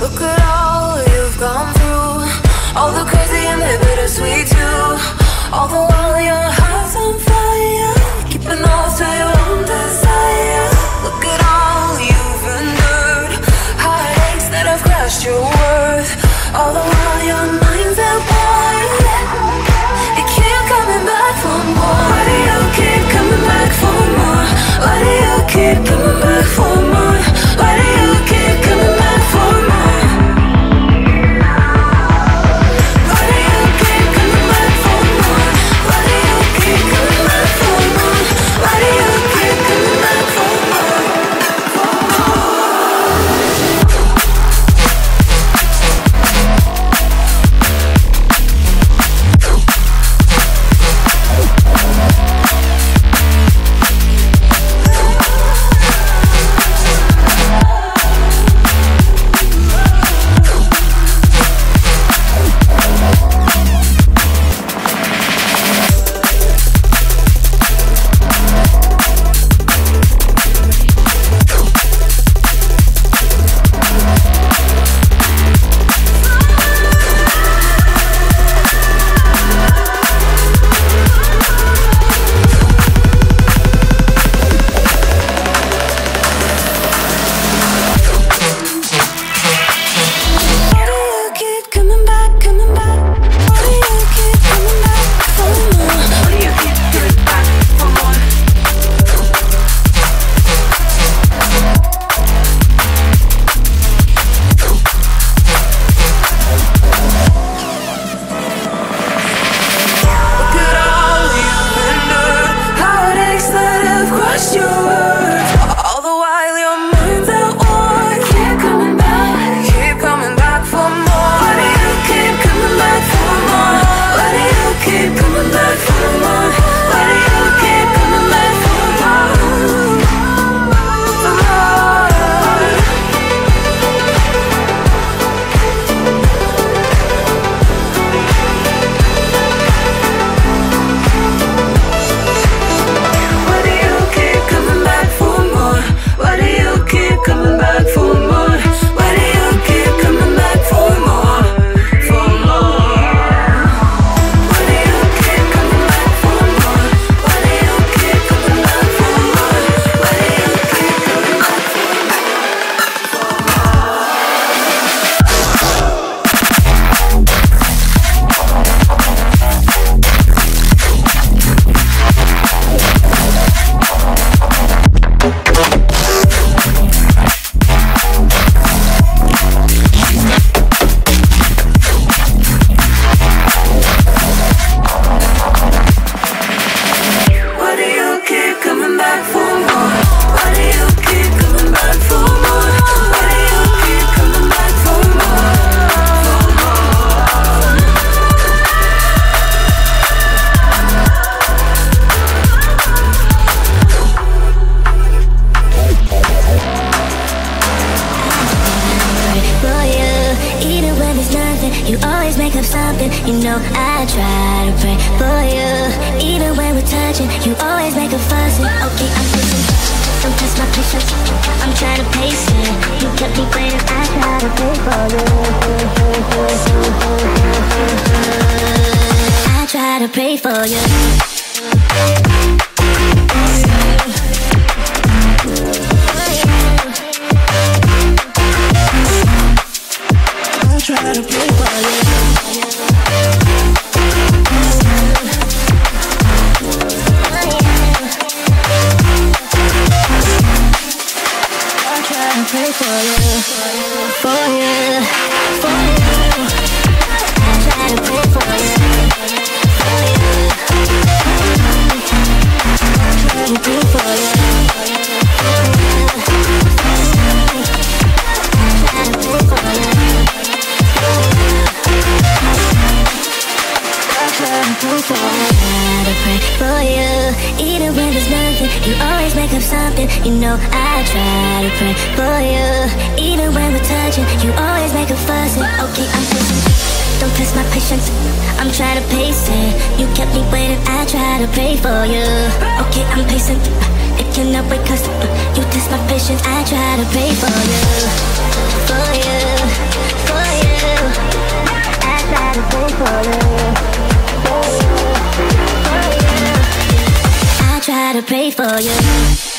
Look at all you've gone through. All the crazy and the bittersweet too. All the while your heart's on fire. Keeping off to your own desire. Look at all you've endured. Heartaches that have crushed your worth. All the while your something. You know I try to pray for you. Even when we're touching, you always make a fuss. Okay, I'm pushing. Don't test my patience. I'm trying to pace it. You kept me waiting. I try to pray for you. I try to pray for you. Try to pray for you. There's nothing. You always make up something. You know I try to pray for you, even when we're touching. You always make a fuss. Okay, I'm pushing. Don't test my patience. I'm trying to pace it. You kept me waiting. I try to pray for you. Okay, I'm pacing. It cannot wait cause you test my patience. I try to pray for you, for you. For you.